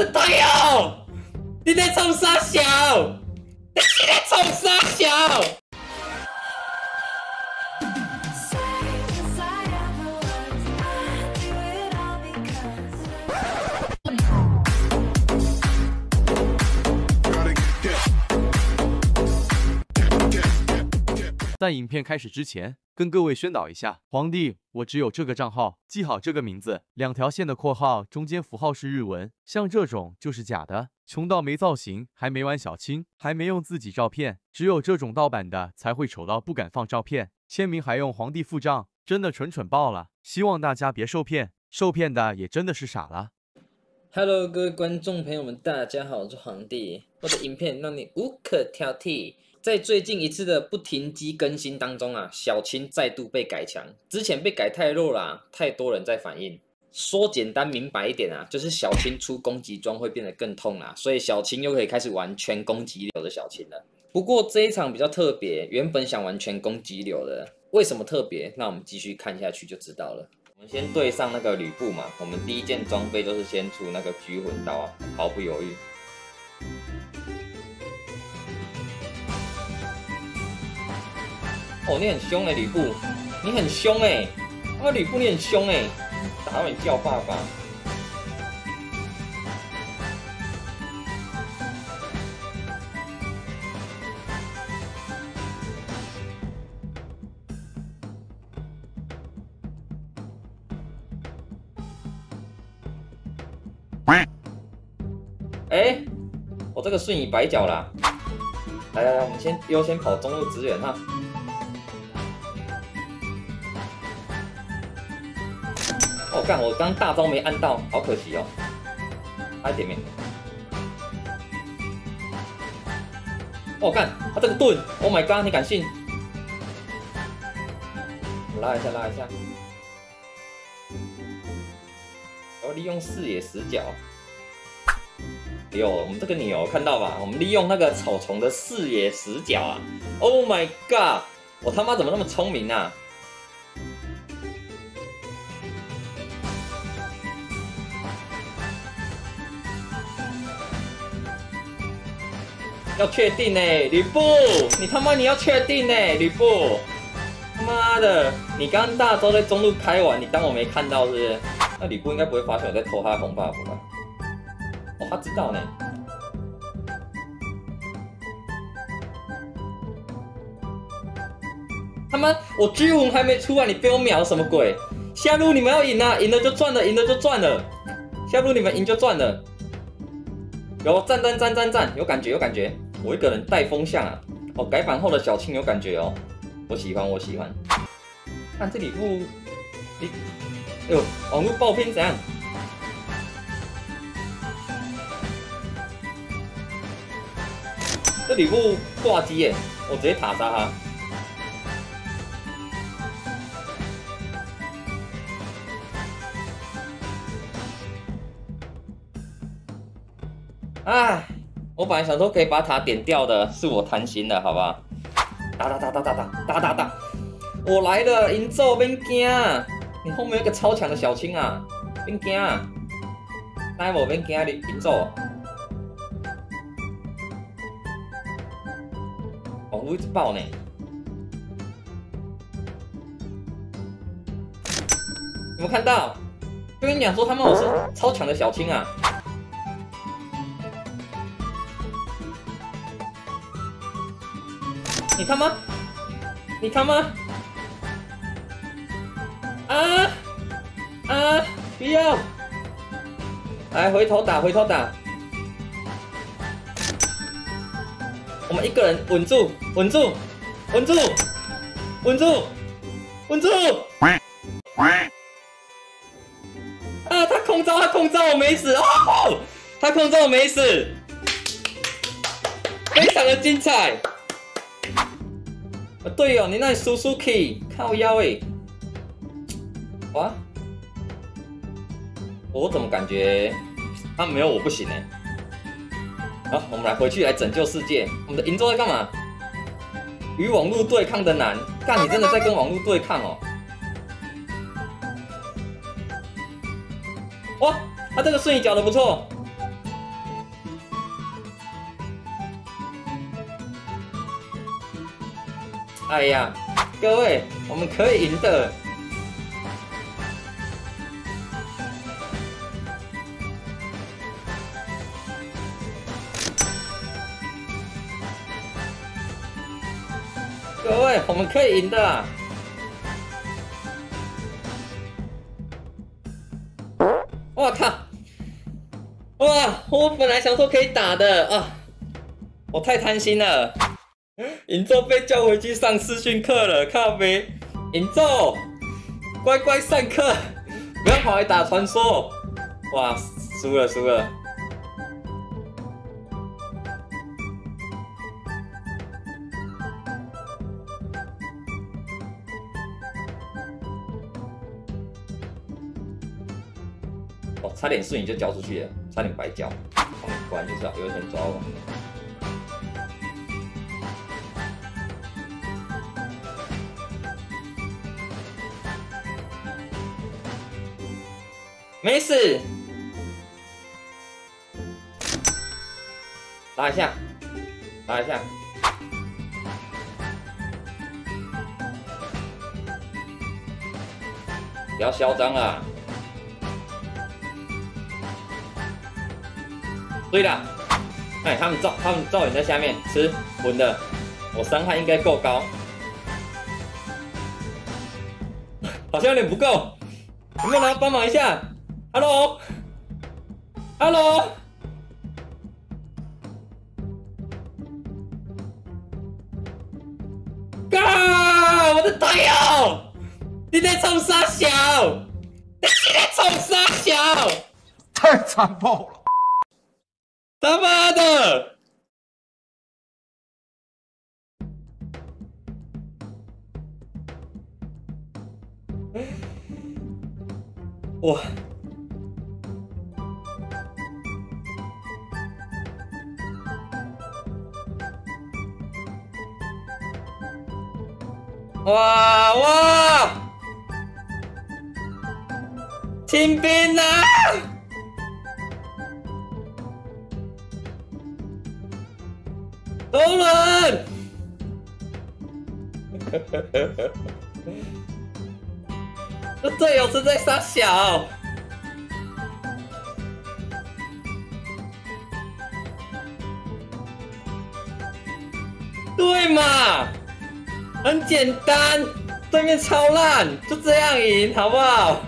的队友，你在冲啥小？你在冲啥小？在影片开始之前，跟各位宣导一下，皇帝，我只有这个账号，记好这个名字，两条线的括号中间符号是日文，像这种就是假的，穷到没造型，还没玩小青，还没用自己照片，只有这种盗版的才会丑到不敢放照片，签名还用皇帝付账，真的蠢蠢爆了，希望大家别受骗，受骗的也真的是傻了。Hello，各位观众朋友们，大家好，我是皇帝，我的影片让你无可挑剔。在最近一次的不停机更新当中啊，小青再度被改强。之前被改太弱啦，太多人在反映。说简单明白一点啊，就是小青出攻击装会变得更痛啦，所以小青又可以开始玩全攻击流的小青了。不过这一场比较特别，原本想玩全攻击流的，为什么特别？那我们继续看下去就知道了。我们先对上那个吕布嘛，我们第一件装备就是先出那个橘魂刀啊，毫不犹豫。哦，你很凶哎，吕布，你很凶哎，啊，吕布你很凶哎，打到你叫爸爸。哎，我这个瞬移白脚啦！来来来，我们先优先跑中路支援哈。哦，干！我刚大招没按到，好可惜哦。他前面。哦，干！他这个盾，Oh my god！你敢信？拉一下，拉一下。要利用视野死角。有，我们这个牛看到吧？我们利用那个草丛的视野死角啊！Oh my god！我他妈怎么那么聪明啊？要确定呢，吕布，你他妈你要确定呢，吕布，他妈的，你刚大招在中路开完，你当我没看到是不是？那吕布应该不会发现我在偷他的红 buff 吧？哦，他知道呢。他妈，我狙魂还没出来，你被我秒什么鬼？下路你们要赢啊，赢了就赚了，赢了就赚了，下路你们赢就赚了。有赞赞赞赞赞，有感觉有感觉。我一个人带风向啊！哦，改版后的小青有感觉哦，我喜欢我喜欢。看这礼物，你，哎呦，网络爆片怎样？这礼物挂机耶，我直接塔杀他。哎。我本来想说可以把塔点掉的，是我贪心的，好吧？打打打打打打打打打！我来了，银咒别惊，你后面有个超强的小青啊，别惊，来我别惊你银咒，网络一直爆呢，有没有看到？跟你讲说他们我是超强的小青啊！你他妈！你他妈！啊啊！不要！来，回头打，回头打！我们一个人稳住，稳住，稳住，稳住，稳住！啊！他空招，他空招，我没死哦！他空招，我没死，非常的精彩。啊，对哦，你那里输出 key 靠腰哎，哇，我怎么感觉他没有我不行呢？好，我们来回去来拯救世界。我们的银州在干嘛？与网络对抗的难，干你真的在跟网络对抗哦？哇，他这个瞬移脚的不错，哎呀，各位，我们可以赢的。各位，我们可以赢的！我靠！哇，我本来想说可以打的啊，我太贪心了。尹宙被叫回去上视讯课了，靠没？尹宙，乖乖上课，不要跑来打传说。哇，输了输了。哦，差点瞬移就交出去了，差点白交。果然就是有人抓我。没事，打一下，打一下，不要嚣张啊。对了，哎，他们赵他们赵远在下面吃稳的，我伤害应该够高，好像有点不够，有没有人帮忙一下？？Hello，Hello，嘎！我的队友，你在冲啥小？你在冲啥小？太残暴了！他妈的！哇！哇哇！清兵啊！东人！这队友是在杀小，对嘛？很简单，对面超烂，就这样赢，好不好？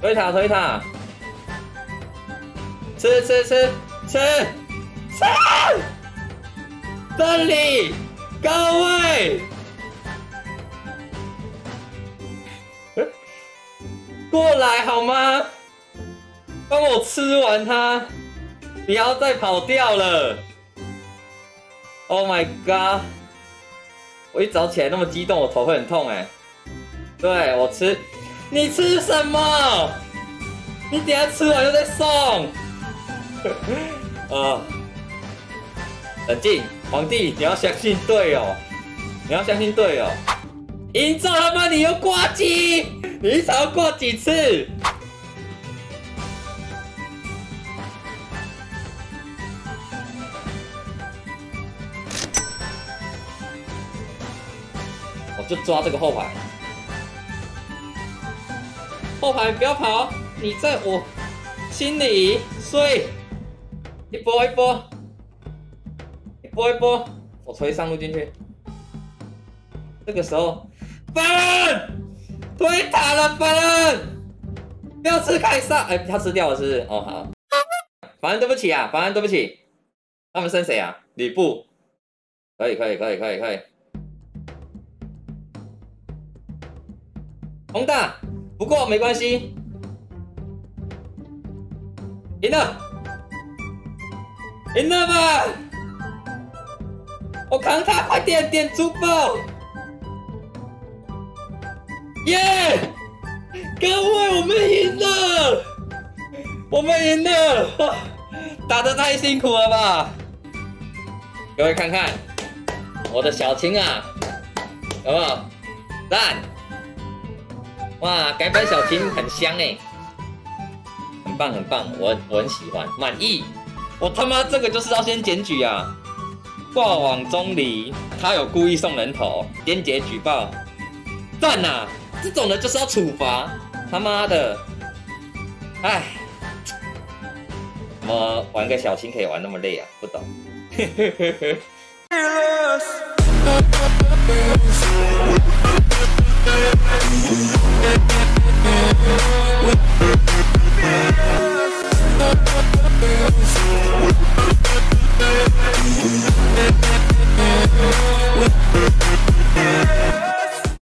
推塔推塔，吃吃吃吃吃，这里高位。过来好吗？帮我吃完它，不要再跑掉了。Oh my god！我一早起来那么激动，我头会很痛哎。对我吃，你吃什么？你等下吃完又再送。啊！冷静，皇帝，你要相信队友，你要相信队友。赢走了吗？你又挂机，你一场要挂几次？抓这个后排，后排不要跑，你在我心里睡，一波一波，一波一波，我推上路进去，这个时候。凡人推塔了，凡人不要吃凯撒，哎，他吃掉了是不是？哦好，凡恩对不起啊，凡恩对不起，他们生谁啊？吕布，可以可以可以可以可以，宏大，不过没关系，赢了，赢了吧？我扛他，快点点珠宝。耶！各位，我们赢了！我们赢了！打的太辛苦了吧？各位看看我的小青啊，有没有？赞！哇，改版小青很香哎，很棒很棒，我我很喜欢，满意！我他妈这个就是要先检举啊！挂网中离，他有故意送人头，间接举报，赞呐！这种人就是要处罚，他妈的！哎，怎么玩个小青可以玩那么累啊？不懂。Yeah.